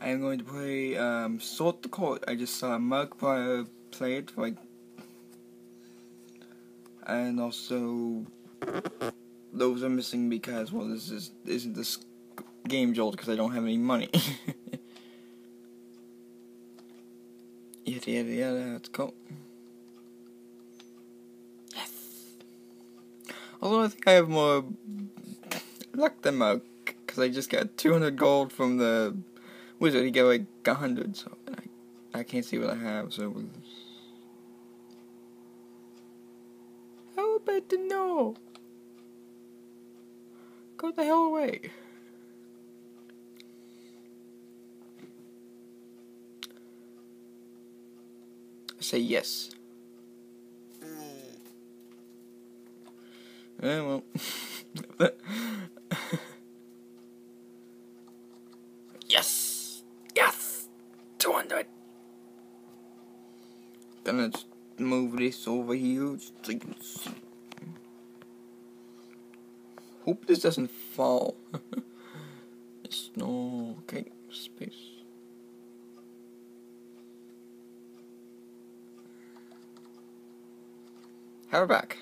I am going to play um, Sort the Court. I just saw Mark play it, like, and also those are missing because well, this is isn't this game jolt because I don't have any money. yada yada yada. Let's go. Yes. Although I think I have more luck than Mark because I just got 200 gold from the wizard. He got like a 100, so I, I can't see what I have. So. How about to know? Go the hell away. I say yes. Yeah, well. yes! Yes! 200! Then let's move this over here so you can see. Hope this doesn't fall. it's no. Okay, space. Have her back.